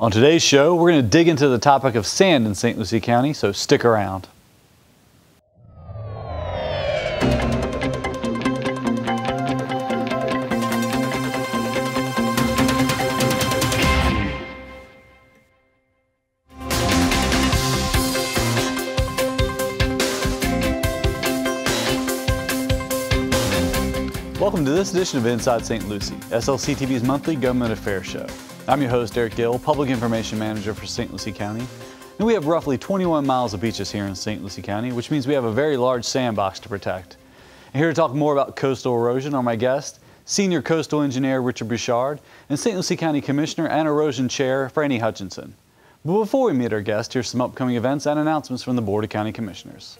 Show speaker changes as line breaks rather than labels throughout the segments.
On today's show, we're going to dig into the topic of sand in St. Lucie County, so stick around. Welcome to this edition of Inside St. Lucie, SLC TV's monthly government affairs show. I'm your host, Erick Gill, Public Information Manager for St. Lucie County. And we have roughly 21 miles of beaches here in St. Lucie County, which means we have a very large sandbox to protect. And here to talk more about coastal erosion are my guests, Senior Coastal Engineer Richard Bouchard and St. Lucie County Commissioner and Erosion Chair Frannie Hutchinson. But before we meet our guests, here's some upcoming events and announcements from the Board of County Commissioners.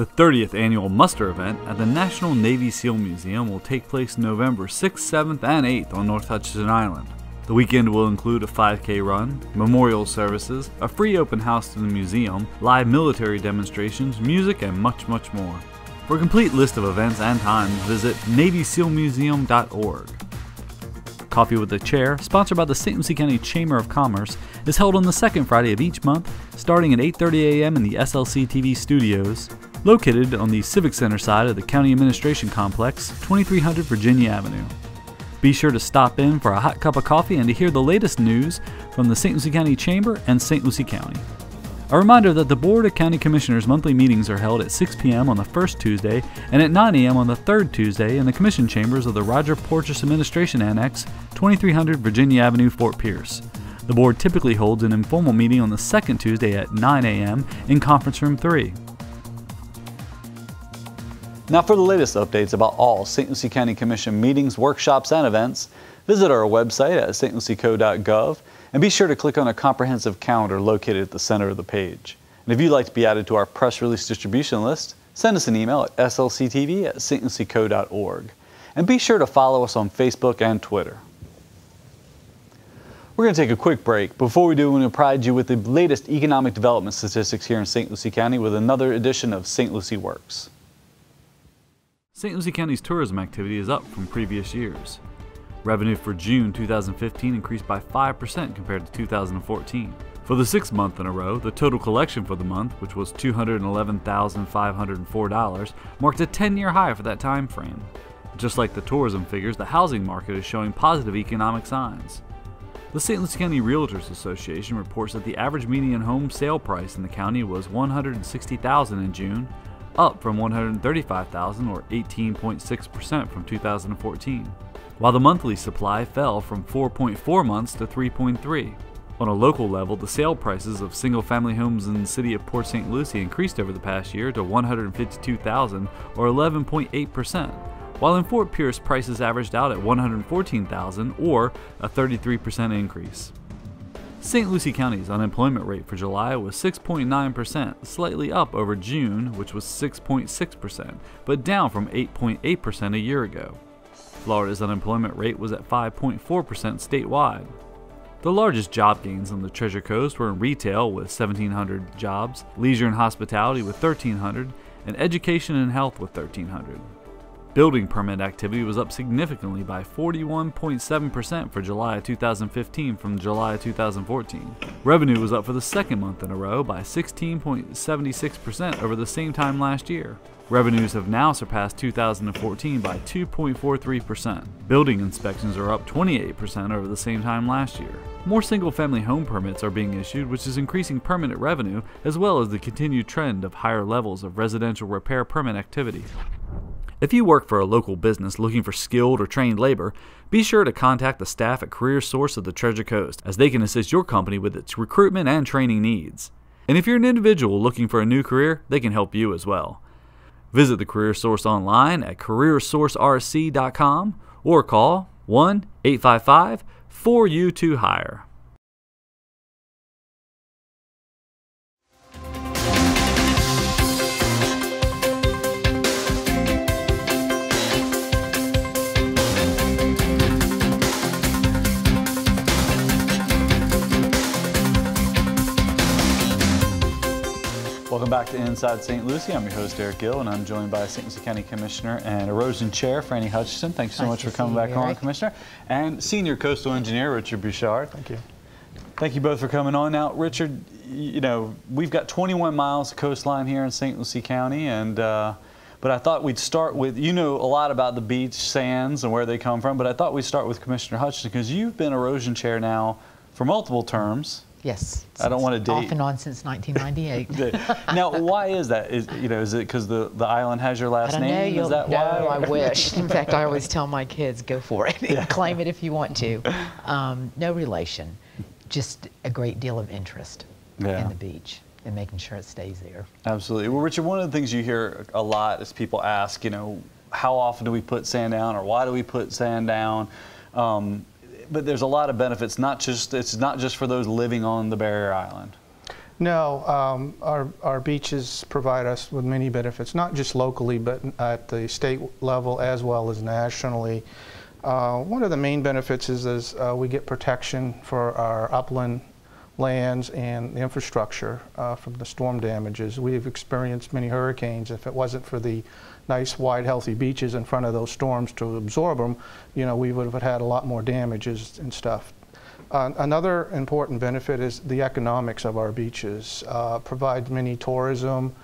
The 30th annual muster event at the National Navy SEAL Museum will take place November 6th, 7th, and 8th on North Hutchinson Island. The weekend will include a 5K run, memorial services, a free open house to the museum, live military demonstrations, music, and much, much more. For a complete list of events and times, visit NavySealMuseum.org. Coffee with the Chair, sponsored by the St. Lucie County Chamber of Commerce, is held on the second Friday of each month, starting at 8:30 a.m. in the SLC TV studios located on the Civic Center side of the County Administration Complex, 2300 Virginia Avenue. Be sure to stop in for a hot cup of coffee and to hear the latest news from the St. Lucie County Chamber and St. Lucie County. A reminder that the Board of County Commissioners monthly meetings are held at 6 p.m. on the first Tuesday and at 9 a.m. on the third Tuesday in the Commission chambers of the Roger Poitras Administration Annex, 2300 Virginia Avenue, Fort Pierce. The board typically holds an informal meeting on the second Tuesday at 9 a.m. in Conference Room 3. Now for the latest updates about all St. Lucie County Commission meetings, workshops, and events, visit our website at stlucieco.gov and be sure to click on a comprehensive calendar located at the center of the page. And if you'd like to be added to our press release distribution list, send us an email at slctv at stlucieco.org. And be sure to follow us on Facebook and Twitter. We're going to take a quick break. Before we do, we want to provide you with the latest economic development statistics here in St. Lucie County with another edition of St. Lucie Works. St. Lucie County's tourism activity is up from previous years. Revenue for June 2015 increased by 5% compared to 2014. For the sixth month in a row, the total collection for the month, which was $211,504, marked a 10-year high for that time frame. Just like the tourism figures, the housing market is showing positive economic signs. The St. Lucie County Realtors Association reports that the average median home sale price in the county was 160,000 in June, up from 135,000 or 18.6% from 2014, while the monthly supply fell from 4.4 months to 3.3. On a local level, the sale prices of single-family homes in the city of Port St. Lucie increased over the past year to 152,000 or 11.8%, while in Fort Pierce prices averaged out at 114,000 or a 33% increase. St. Lucie County's unemployment rate for July was 6.9%, slightly up over June, which was 6.6%, but down from 8.8% a year ago. Florida's unemployment rate was at 5.4% statewide. The largest job gains on the Treasure Coast were in retail with 1,700 jobs, leisure and hospitality with 1,300, and education and health with 1,300. Building permit activity was up significantly by 41.7% for July 2015 from July 2014. Revenue was up for the second month in a row by 16.76% over the same time last year. Revenues have now surpassed 2014 by 2.43%. Building inspections are up 28% over the same time last year. More single family home permits are being issued, which is increasing permanent revenue, as well as the continued trend of higher levels of residential repair permit activity. If you work for a local business looking for skilled or trained labor, be sure to contact the staff at Career Source of the Treasure Coast, as they can assist your company with its recruitment and training needs. And if you're an individual looking for a new career, they can help you as well. Visit the Career Source online at careersourcerc.com or call 1 855 4U2 Hire. Welcome Welcome back to Inside St. Lucie. I'm your host, Erick Gill, and I'm joined by St. Lucie County Commissioner and Erosion Chair, Frannie Hutchinson. Thanks so
nice
much for coming back on, Commissioner. And Senior Coastal Engineer, Richard Bouchard.
Thank you.
Thank you both for coming on. Now, Richard, you know, we've got 21 miles of coastline here in St. Lucie County, and uh, but I thought we'd start with, you know a lot about the beach sands and where they come from, but I thought we'd start with Commissioner Hutchinson because you've been erosion chair now for multiple terms.
Yes.
I don't want to date.
Off and on since 1998.
now, why is that? Is you know, is it because the the island has your last
I don't
name?
Know,
is that
no,
why?
I wish. In fact, I always tell my kids, go for it.
Yeah.
Claim it if you want to. Um, no relation. Just a great deal of interest
Yeah.
in the beach and making sure it stays there.
Absolutely. Well, Richard, one of the things you hear a lot is people ask, you know, how often do we put sand down, or why do we put sand down? Um, but there's a lot of benefits. Not just it's not just for those living on the barrier island.
No, um, our, our beaches provide us with many benefits, not just locally, but at the state level as well as nationally. Uh, one of the main benefits is, is uh, we get protection for our upland lands and the infrastructure uh, from the storm damages. We've experienced many hurricanes. If it wasn't for the nice, wide, healthy beaches in front of those storms to absorb them, you know, we would have had a lot more damages and stuff. Uh, another important benefit is the economics of our beaches. Uh, provide many tourism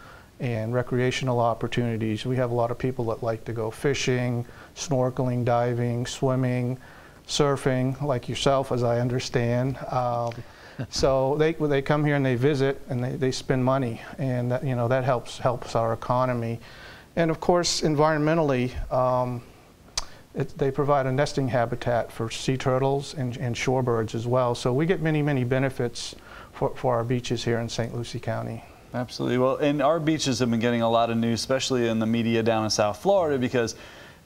and recreational opportunities. We have a lot of people that like to go fishing, snorkeling, diving, swimming, surfing, like yourself, as I understand. Um, so they they come here and they visit and they, they spend money, and that, you know that helps helps our economy, and of course environmentally. Um, it, they provide a nesting habitat for sea turtles and, and shorebirds as well. So we get many, many benefits for, for our beaches here in St. Lucie County.
Absolutely. Well, and our beaches have been getting a lot of news, especially in the media down in South Florida, because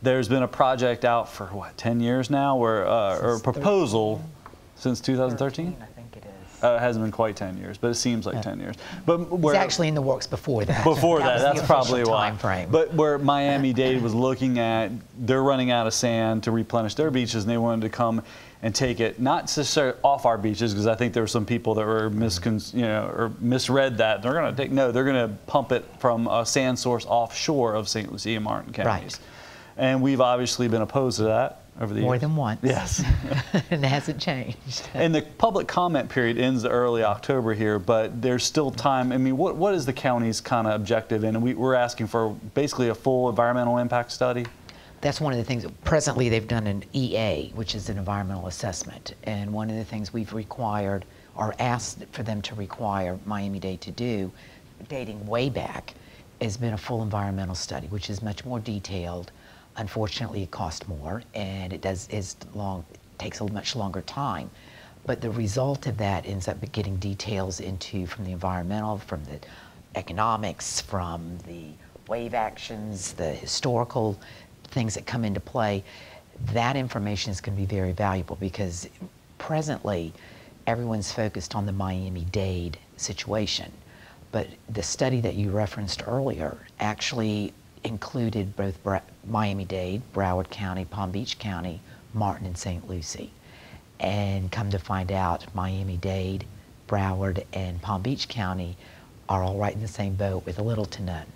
there's been a project out for what 10 years now, where uh, or a proposal
13.
since 2013.
I think it is.
Uh, it hasn't been quite 10 years, but it seems like
Yeah.
10 years. But
It's actually in the works before that.
before that,
the
that's probably why.
time frame.
But where Miami Dade was looking at, they're running out of sand to replenish their beaches, and they wanted to come and take it not necessarily off our beaches, because I think there were some people that were miscon, you know, or misread that. They're going to take no, they're going to pump it from a sand source offshore of St. Lucie and Martin counties.
Right.
And we've obviously been opposed to that over the
More
years.
than once.
Yes.
and it hasn't changed.
And the public comment period ends early October here, but there's still time. I mean, what, what is the county's kind of objective? And we, we're asking for basically a full environmental impact study.
That's one of the things. Presently, they've done an EA, which is an environmental assessment, and one of the things we've required or asked for them to require Miami-Dade to do, dating way back, has been a full environmental study, which is much more detailed. Unfortunately, it costs more, and it does is long takes a much longer time. But the result of that ends up getting details into from the environmental, from the economics, from the wave actions, the historical things that come into play. That information is going to be very valuable because presently everyone's focused on the Miami Dade situation. But the study that you referenced earlier actually included both Bra- Miami Dade, Broward County, Palm Beach County, Martin, and St. Lucie. And come to find out, Miami Dade, Broward, and Palm Beach County are all right in the same boat with a little to none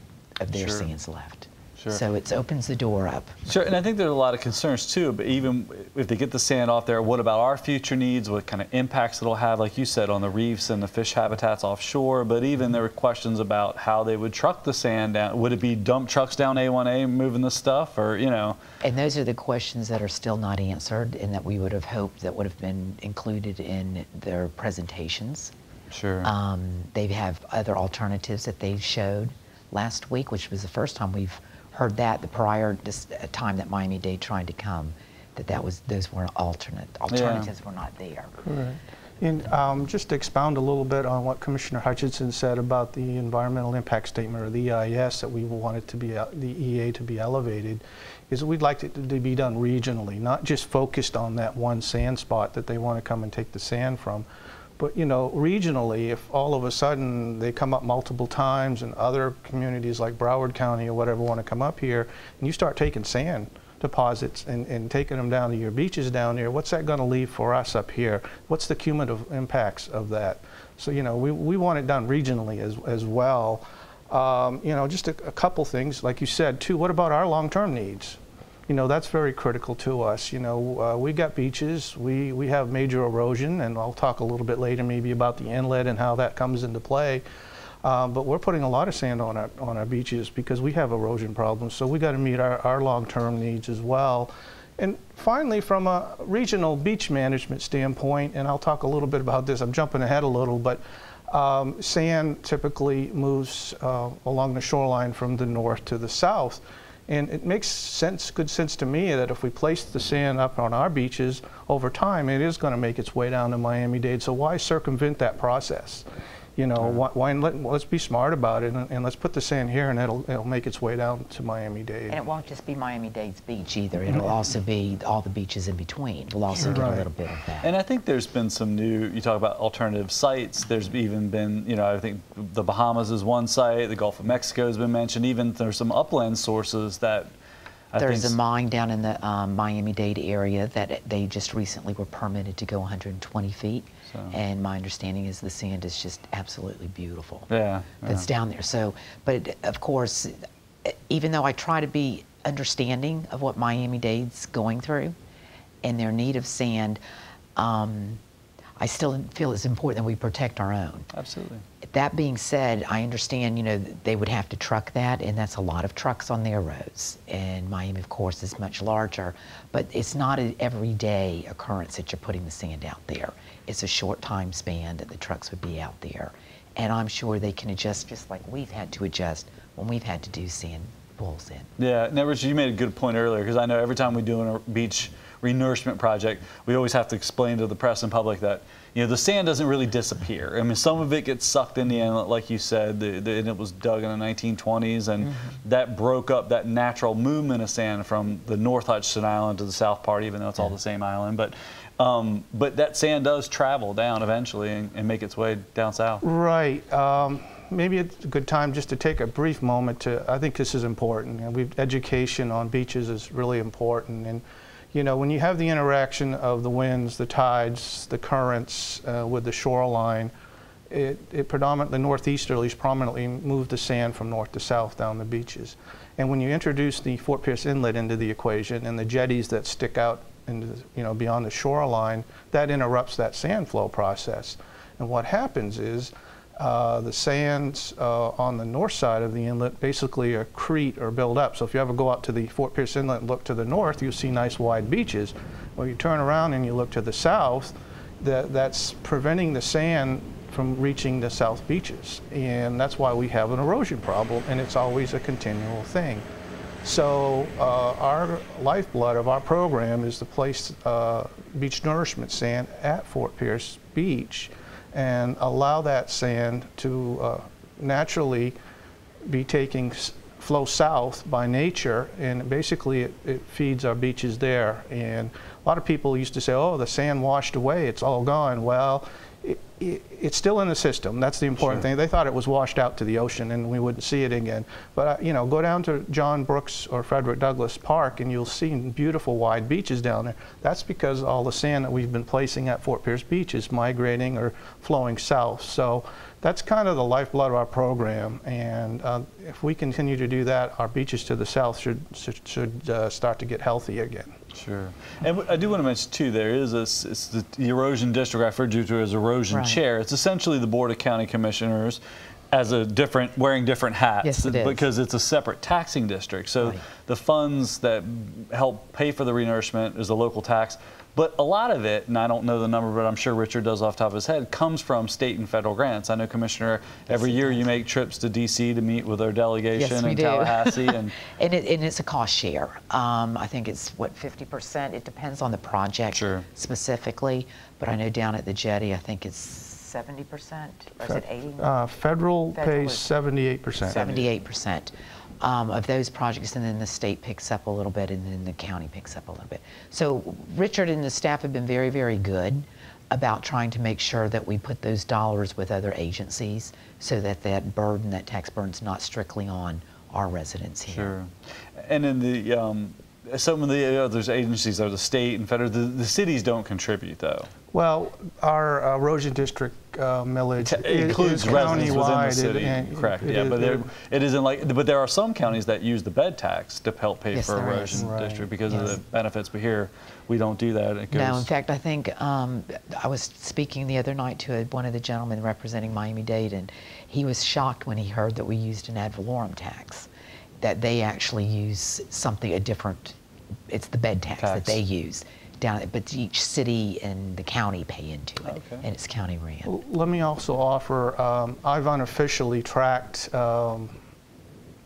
of their
Sure.
sands left.
Sure.
So it opens the door up.
Sure, and I think there's a lot of concerns too. But even if they get the sand off there, what about our future needs? What kind of impacts it'll have, like you said, on the reefs and the fish habitats offshore? But even there were questions about how they would truck the sand down. Would it be dump trucks down A1A moving the stuff, or you know?
And those are the questions that are still not answered and that we would have hoped that would have been included in their presentations.
Sure.
Um, they have other alternatives that they showed last week, which was the first time we've heard that. The prior dis- uh, time that Miami Dade tried to come, that that was those were alternate alternatives were not there.
Correct. And um, just to expound a little bit on what Commissioner Hutchinson said about the environmental impact statement or the EIS that we wanted to be, the EA to be elevated, is we'd like it to be done regionally, not just focused on that one sand spot that they want to come and take the sand from. But, you know, regionally, if all of a sudden they come up multiple times and other communities like Broward County or whatever want to come up here, and you start taking sand deposits and, and taking them down to your beaches down there, what's that going to leave for us up here? What's the cumulative impacts of that? So, you know, we, we want it done regionally as, as well. Um, you know, just a, a couple things, like you said, too. What about our long-term needs? You know, that's very critical to us. You know, uh, we got beaches, we, we have major erosion, and I'll talk a little bit later maybe about the inlet and how that comes into play. Um, but we're putting a lot of sand on our, on our beaches because we have erosion problems, so we got to meet our, our long-term needs as well. And finally, from a regional beach management standpoint, and I'll talk a little bit about this, I'm jumping ahead a little, but um, sand typically moves uh, along the shoreline from the north to the south. And it makes sense, good sense to me that if we place the sand up on our beaches over time, it is going to make its way down to Miami-Dade. So why circumvent that process? You know, why, why let, us be smart about it and, and, let's put the sand here and it'll, it'll make its way down to Miami-Dade.
And it won't just be Miami-Dade's beach either. Mm-hmm. It'll also be all the beaches in between. We'll also get a little bit of that.
And I think there's been some new, you talk about alternative sites. There's even been, you know, I think the Bahamas is one site, the Gulf of Mexico has been mentioned. Even there's some upland sources that
I There's a mine down in the um, Miami-Dade area that they just recently were permitted to go 120 feet. So. And my understanding is the sand is just absolutely beautiful.
Yeah, yeah.
That's down there. So, but of course, even though I try to be understanding of what Miami-Dade's going through and their need of sand, um, I still feel it's important that we protect our own.
Absolutely.
That being said, I understand, you know, they would have to truck that, and that's a lot of trucks on their roads. And Miami, of course, is much larger, but it's not an everyday occurrence that you're putting the sand out there. It's a short time span that the trucks would be out there. And I'm sure they can adjust just like we've had to adjust when we've had to do sand pulls in.
Yeah, now, Richard, you made a good point earlier, because I know every time we do a uh, beach renourishment project, we always have to explain to the press and public that you know the sand doesn't really disappear. I mean, some of it gets sucked in the inlet, like you said, the, the, and it was dug in the 1920s, and mm -hmm. that broke up that natural movement of sand from the North Hutchinson Island to the south part, even though it's all the same island. But um, but that sand does travel down eventually and, and make its way down south.
Right. Um, maybe it's a good time just to take a brief moment to. I think this is important, and we education on beaches is really important and you know, when you have the interaction of the winds, the tides, the currents uh, with the shoreline, it, it predominantly, northeasterlies prominently move the sand from north to south down the beaches. And when you introduce the Fort Pierce Inlet into the equation and the jetties that stick out into, you know, beyond the shoreline, that interrupts that sand flow process. And what happens is uh, the sands uh, on the north side of the inlet basically accrete or build up. So if you ever go out to the Fort Pierce Inlet and look to the north, you'll see nice wide beaches. Well, you turn around and you look to the south, that, that's preventing the sand from reaching the south beaches. And that's why we have an erosion problem, and it's always a continual thing. So uh, our lifeblood of our program is to place uh, beach nourishment sand at Fort Pierce Beach and allow that sand to uh, naturally be taking flow south by nature and basically it, it, feeds our beaches there. And a lot of people used to say oh the sand washed away it's all gone. Well it, it, it's still in the system. That's the important sure. thing. They thought it was washed out to the ocean and we wouldn't see it again. But, uh, you know, go down to John Brooks or Frederick Douglass Park and you'll see beautiful wide beaches down there. That's because all the sand that we've been placing at Fort Pierce Beach is migrating or flowing south. So that's kind of the lifeblood of our program. And uh, if we continue to do that, our beaches to the south should, should, should uh, start to get healthy again.
Sure. And I do want to mention, too, there is a, it's the, the erosion district I referred to as erosion right. chair. It's essentially the Board of County Commissioners as a different, wearing different hats.
Yes, it.
Because it's a separate taxing district. So right. the funds that help pay for the renourishment is a local tax. But a lot of it, and I don't know the number, but I'm sure Richard does off the top of his head, comes from state and federal grants. I know, Commissioner, every year you make trips to D.C. to meet with our delegation
yes,
in
do.
Tallahassee. and,
and, it, and, it's a cost share. Um, I think it's, what, 50%? It depends on the project
sure.
specifically. But I know down at the jetty, I think it's 70%, or is it 80?
Uh, federal, federal pays 78%.
78% um, of those projects, and then the state picks up a little bit, and then the county picks up a little bit. So Richard and the staff have been very, very good about trying to make sure that we put those dollars with other agencies so that that burden, that tax burden is not strictly on our residents here.
Sure. And in the, um, some of the other agencies are the state and federal. The, the cities don't contribute though.
Well, our erosion district uh, millage
It
is
includes residents within the city,
It- it-
correct?
it
yeah,
is-
but there, it isn't like. But there are some counties that use the bed tax to help pay
Yes,
for
there is.
erosion
Right.
district because of the benefits. But here, we don't do that. It goes.
No, in fact, I think um, I was speaking the other night to a, one of the gentlemen representing Miami-Dade, and he was shocked when he heard that we used an ad valorem tax, that they actually use something a different. It's the bed tax, that they use down, but each city and the county pay into it,
Okay.
and it's county ran.
Well, Let me also offer, um, I've unofficially tracked um,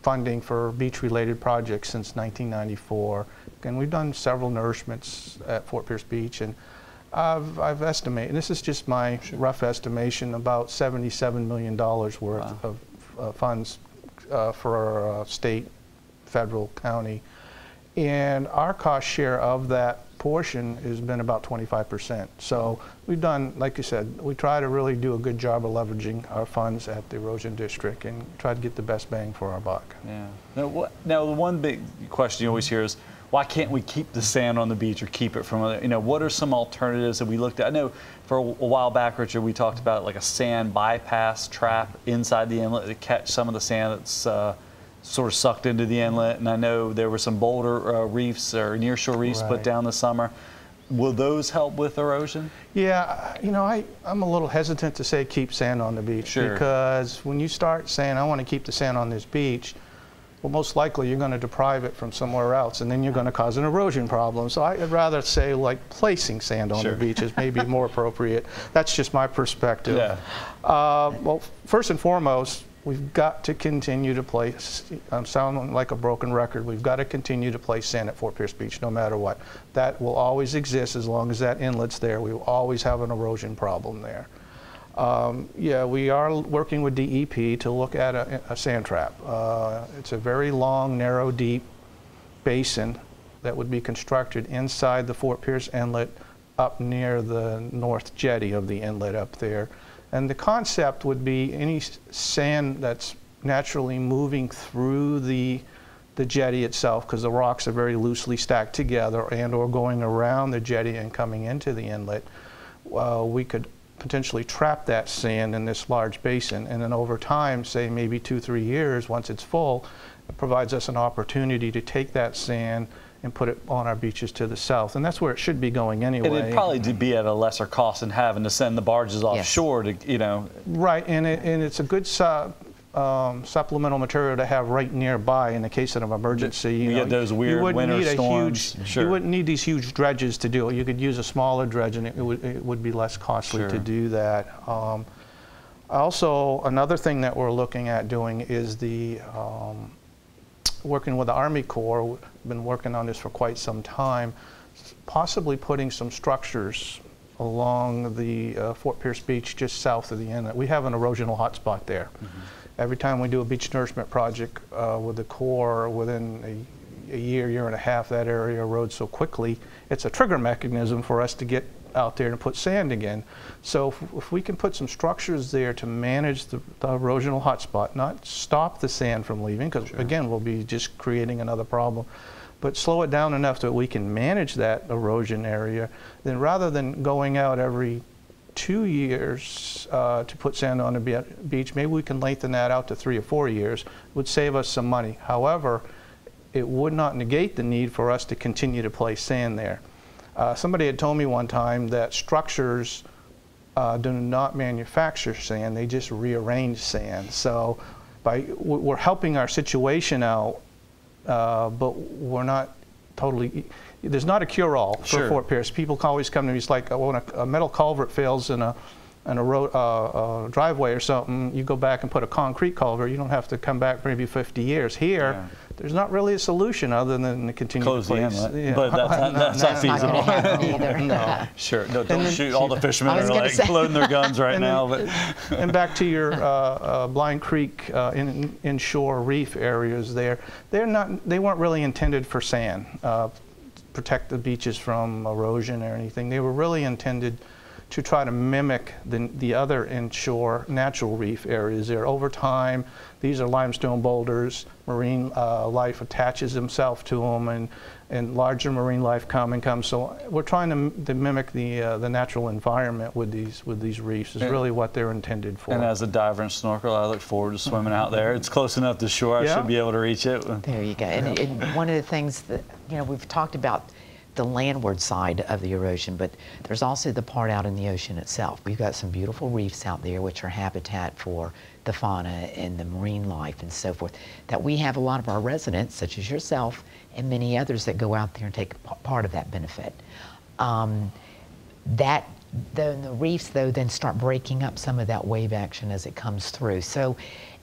funding for beach-related projects since 1994. And we've done several nourishments at Fort Pierce Beach. And I've, I've estimated, and this is just my rough estimation, about $77 million worth
Wow.
of uh, funds uh, for our uh, state, federal, county. And our cost share of that portion has been about 25%. So we've done, like you said, we try to really do a good job of leveraging our funds at the erosion district and try to get the best bang for our buck.
Yeah. Now, what, now, the one big question you always hear is, why can't we keep the sand on the beach or keep it from other? You know, what are some alternatives that we looked at? I know for a, while back, Richard, we talked about like a sand bypass trap inside the inlet to catch some of the sand that's uh, sort of sucked into the inlet. And I know there were some boulder uh, reefs or nearshore reefs put down this summer. Will those help with erosion?
Yeah, you know, I, I'm a little hesitant to say keep sand on the beach
Sure.
because when you start saying, I want to keep the sand on this beach, well, most likely you're going to deprive it from somewhere else, and then you're going to cause an erosion problem. So I'd rather say like placing sand on
Sure.
the beach is maybe more appropriate. That's just my perspective.
Yeah.
Uh, well, first and foremost, we've got to continue to play, I'm sounding like a broken record. We've got to continue to play sand at Fort Pierce Beach, no matter what. That will always exist as long as that inlet's there. We will always have an erosion problem there. Um, yeah, we are working with DEP to look at a, a sand trap. Uh, it's a very long, narrow, deep basin that would be constructed inside the Fort Pierce Inlet up near the north jetty of the inlet up there. And the concept would be any sand that's naturally moving through the, the jetty itself, because the rocks are very loosely stacked together, and or going around the jetty and coming into the inlet, uh, we could potentially trap that sand in this large basin. And then over time, say maybe two, three years, once it's full, it provides us an opportunity to take that sand and put it on our beaches to the south. And that's where it should be going
And
anyway.
it'd probably be at a lesser cost than having to send the barges
Yes.
offshore to, you know,
Right, and, it, and it's a good su- um, supplemental material to have right nearby in the case of an emergency.
You
know.
get those weird
you wouldn't
winter
need a
storms.
Huge,
Sure.
You wouldn't need these huge dredges to do it. You could use a smaller dredge, and it, it would, it would be less costly
Sure.
to do that. Um, also, another thing that we're looking at doing is the um, working with the Army Corps. Been working on this for quite some time. Possibly putting some structures along the uh, Fort Pierce Beach just south of the inlet. We have an erosional hotspot there. Every time we do a beach nourishment project uh, with the Corps, within a, a year, year and a half, that area erodes so quickly, it's a trigger mechanism for us to get out there and put sand again. So if, if we can put some structures there to manage the, the erosional hotspot, not stop the sand from leaving, because again, we'll be just creating another problem, but slow it down enough that we can manage that erosion area, then rather than going out every two years uh, to put sand on a be- beach, maybe we can lengthen that out to three or four years, would save us some money. However, it would not negate the need for us to continue to place sand there. Uh, somebody had told me one time that structures uh, do not manufacture sand, they just rearrange sand. So by, we're helping our situation out, uh, but we're not totally, there's not a cure-all for
Sure.
Fort Pierce. People always come to me, it's like, oh, when a, a metal culvert fails in a, in a road, uh, uh, driveway or something, you go back and put a concrete culvert, you don't have to come back maybe 50 years. Here,
Yeah.
There's not really a solution other than to continue
close
to
the
place.
inlet.
yeah.
But that's not, that's not
not
feasible.
going to happen either.
No.
Sure. No, don't
then-
shoot. All the fishermen
I was
are
gonna
like
say.
loading their guns right
And
now.
then-
But
and back to your uh, uh, Blind Creek uh, in, inshore reef areas there, they're not, they weren't really intended for sand, uh, protect the beaches from erosion or anything. They were really intended to try to mimic the, the other inshore natural reef areas there. Over time, these are limestone boulders. Marine uh, life attaches himself to them, and and larger marine life come and come. So we're trying to, to mimic the uh, the natural environment with these with these reefs. Is
And-
really what they're intended for.
And as a diver and snorkel, I look forward to swimming out there. It's close enough to shore. I should be able to reach it.
There you go. And, and one of the things that, you know, we've talked about the landward side of the erosion, but there's also the part out in the ocean itself. We've got some beautiful reefs out there, which are habitat for the fauna and the marine life and so forth, that we have a lot of our residents, such as yourself, and many others that go out there and take part of that benefit. Um, that then the reefs though then start breaking up some of that wave action as it comes through so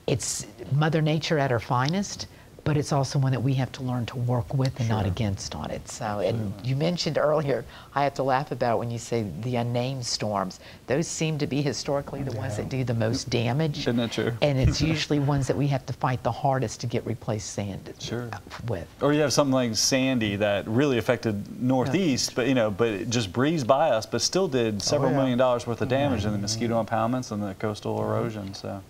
it's mother nature at her finest but it's also one that we have to learn to work with and not against on it. So and you mentioned earlier i have to laugh about when you say the unnamed storms. Those seem to be historically the ones that do the most damage.
Isn't that true?
and it's usually ones that we have to fight the hardest to get replaced sand
Sure.
with.
Or you have something like Sandy that really affected Northeast, but you know, but it just breezed by us, but still did oh, several
Oh, yeah.
million dollars worth of damage in the mosquito impoundments and the coastal erosion. So,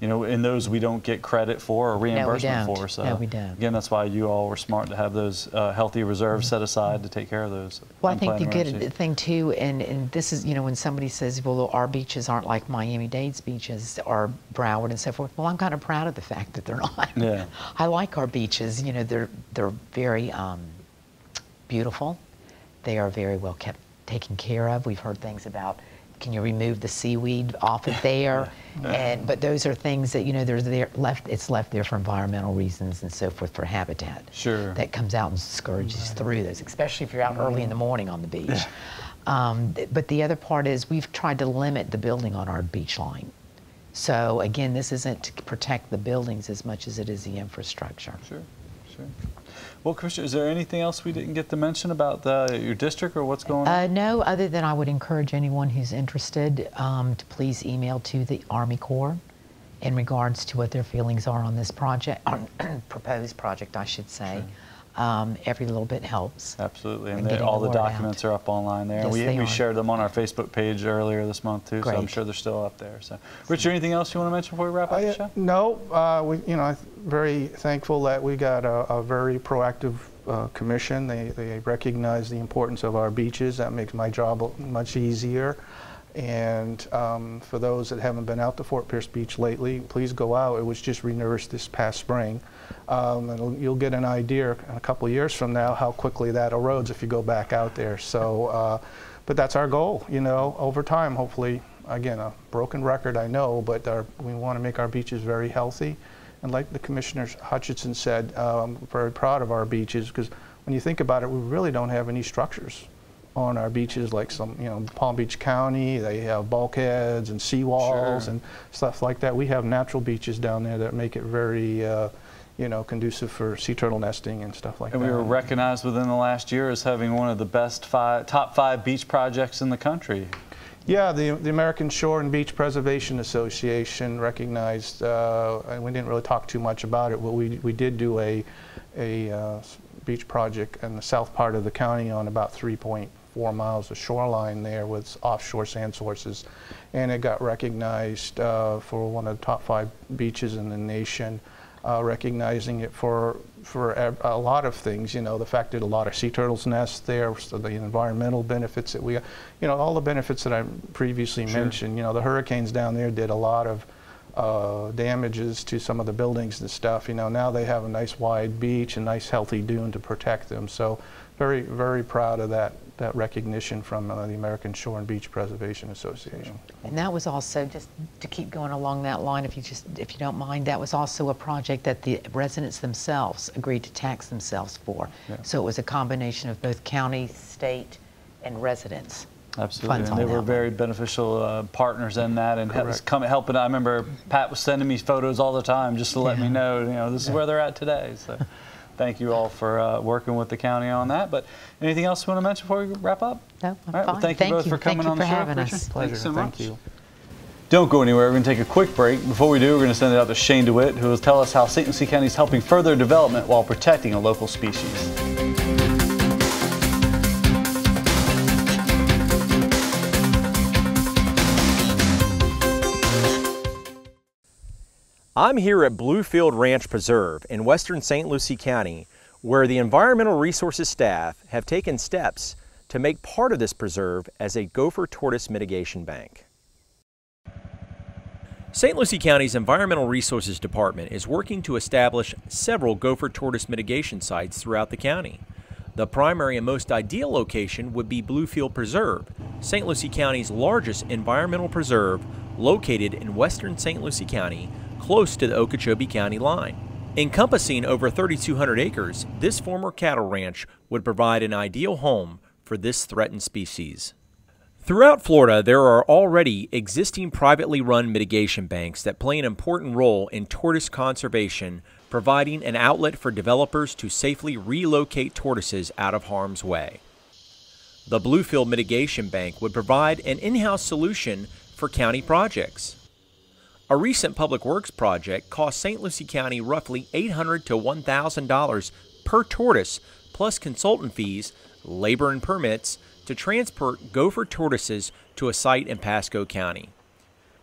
you know, in those we don't get credit for or reimbursement
don't.
for. So
No, we don't.
Again, that's why you all were smart to have those uh, healthy reserves set aside to take care of those.
Well, I think the good thing too, and, and this is, you know, when somebody says, well, our beaches aren't like Miami-Dade's beaches or Broward and so forth. Well, I'm kind of proud of the fact that they're not.
Yeah.
I like our beaches. You know, they're they're very um, beautiful. They are very well kept, taken care of. We've heard things about. Can you remove the seaweed off of there? And but those are things that you know they're there left. It's left there for environmental reasons and so forth for habitat.
Sure.
That comes out and scourges through those, especially if you're out early in the morning on the beach. Um, but the other part is we've tried to limit the building on our beach line. So again, this isn't to protect the buildings as much as it is the infrastructure.
Sure, sure. Well, Commissioner, is there anything else we didn't get to mention about the, your district or what's going on?
Uh, no, other than I would encourage anyone who's interested um, to please email to the Army Corps in regards to what their feelings are on this project, on proposed project, I should say. Um, every little bit helps.
Absolutely, and
and
they, all
the
the
word out.
documents are up online there.
Yes,
we
they
we
are.
shared them on our Facebook page earlier this month too, so I'm sure they're still up there. So, Richard, anything else you want to mention before we wrap up the show?
no, uh, we, you know, very thankful that we got a, a very proactive uh, commission. They, they recognize the importance of our beaches. That makes my job much easier. And um, for those that haven't been out to Fort Pierce Beach lately, please go out. It was just renourished this past spring. Um, and you'll get an idea in a couple of years from now how quickly that erodes if you go back out there. So, uh, but that's our goal, you know, over time, hopefully, again, a broken record, I know, but our, we want to make our beaches very healthy. And like the Commissioner Hutchinson said, um, I'm very proud of our beaches because when you think about it, we really don't have any structures on our beaches like some, you know, Palm Beach County, they have bulkheads and seawalls
Sure.
and stuff like that. We have natural beaches down there that make it very, uh, you know, conducive for sea turtle nesting and stuff like
And
that.
And we were recognized within the last year as having one of the best five, top five beach projects in the country.
Yeah, the, the American Shore and Beach Preservation Association recognized, uh, and we didn't really talk too much about it, but we, we did do a, a uh, beach project in the south part of the county on about 3.4 miles of shoreline there with offshore sand sources. And it got recognized uh, for one of the top five beaches in the nation, uh, recognizing it for for a, a lot of things, you know, the fact that a lot of sea turtles nest there, so the environmental benefits that we, you know, all the benefits that I previously
Sure.
mentioned. You know, the hurricanes down there did a lot of uh, damages to some of the buildings and stuff. You know, now they have a nice wide beach, and nice healthy dune to protect them. So, very, very proud of that that recognition from uh, the American Shore and Beach Preservation Association.
And that was also just to keep going along that line, if you just if you don't mind, that was also a project that the residents themselves agreed to tax themselves for.
Yeah.
So it was a combination of both county, state, and residents.
Absolutely,
funds
and they were
one.
very beneficial uh, partners in that, and was coming helping. I remember Pat was sending me photos all the time just to let me know, you know, this is where they're at today. So, thank you all for uh, working with the county on that. But anything else you want to mention before we wrap up?
No, I'm
all right, well,
fine.
thank,
Thank
you both
you.
for coming
you
on the
for
show.
having
Richard.
us.
Pleasure.
Thanks so
Thank
much.
you.
Don't go anywhere. We're going to take a quick break. Before we do, we're going to send it out to Shane DeWitt, who will tell us how St. Lucie County is helping further development while protecting a local species.
I'm here at Bluefield Ranch Preserve in western St. Lucie County, where the Environmental Resources staff have taken steps to make part of this preserve as a gopher tortoise mitigation bank. St. Lucie County's Environmental Resources Department is working to establish several gopher tortoise mitigation sites throughout the county. The primary and most ideal location would be Bluefield Preserve, St. Lucie County's largest environmental preserve located in western St. Lucie County, close to the Okeechobee County line. Encompassing over 3,200 acres, this former cattle ranch would provide an ideal home for this threatened species. Throughout Florida, there are already existing privately run mitigation banks that play an important role in tortoise conservation, providing an outlet for developers to safely relocate tortoises out of harm's way. The Bluefield Mitigation Bank would provide an in-house solution for county projects. A recent public works project cost St. Lucie County roughly 800 to $1,000 per tortoise, plus consultant fees, labor and permits, to transport gopher tortoises to a site in Pasco County.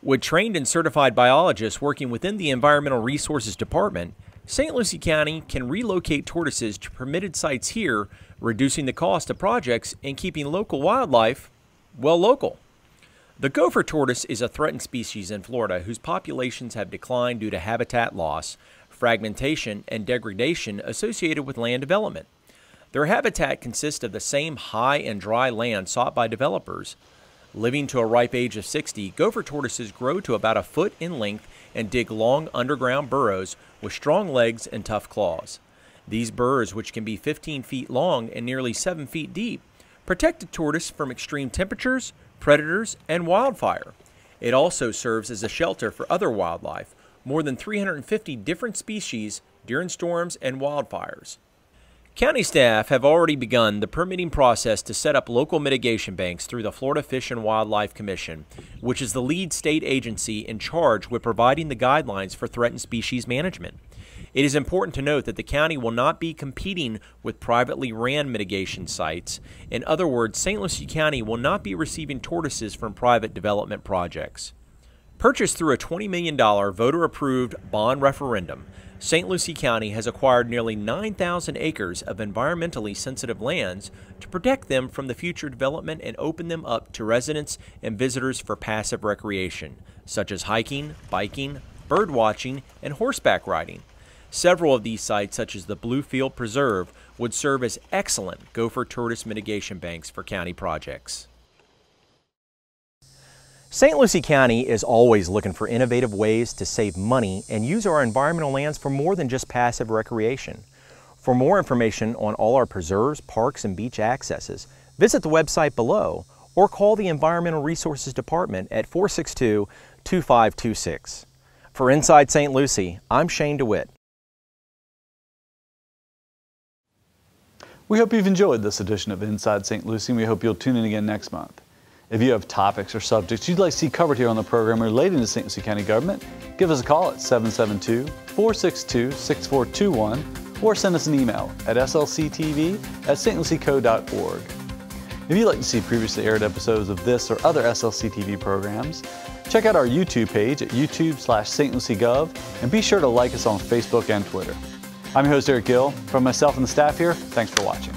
With trained and certified biologists working within the Environmental Resources Department, St. Lucie County can relocate tortoises to permitted sites here, reducing the cost of projects and keeping local wildlife, well, local. The gopher tortoise is a threatened species in Florida whose populations have declined due to habitat loss, fragmentation, and degradation associated with land development. Their habitat consists of the same high and dry land sought by developers. Living to a ripe age of 60, gopher tortoises grow to about a foot in length and dig long underground burrows with strong legs and tough claws. These burrows, which can be 15 feet long and nearly 7 feet deep, protect the tortoise from extreme temperatures, predators, and wildfire. It also serves as a shelter for other wildlife, more than 350 different species during storms and wildfires. County staff have already begun the permitting process to set up local mitigation banks through the Florida Fish and Wildlife Commission, which is the lead state agency in charge with providing the guidelines for threatened species management. It is important to note that the county will not be competing with privately ran mitigation sites. In other words, St. Lucie County will not be receiving tortoises from private development projects. Purchased through a $20 million voter approved bond referendum, St. Lucie County has acquired nearly 9,000 acres of environmentally sensitive lands to protect them from the future development and open them up to residents and visitors for passive recreation, such as hiking, biking, bird watching, and horseback riding. Several of these sites, such as the Bluefield Preserve, would serve as excellent gopher tortoise mitigation banks for county projects. St. Lucie County is always looking for innovative ways to save money and use our environmental lands for more than just passive recreation. For more information on all our preserves, parks, and beach accesses, visit the website below or call the Environmental Resources Department at 462-2526. For Inside St. Lucie, I'm Shane DeWitt.
We hope you've enjoyed this edition of Inside St. Lucie and we hope you'll tune in again next month. If you have topics or subjects you'd like to see covered here on the program relating to St. Lucie County government, give us a call at 772-462-6421 or send us an email at slctv at stlucieco.org. If you'd like to see previously aired episodes of this or other SLCTV programs, check out our YouTube page at youtube slash stluciegov and be sure to like us on Facebook and Twitter. I'm your host Erick Gill. From myself and the staff here, thanks for watching.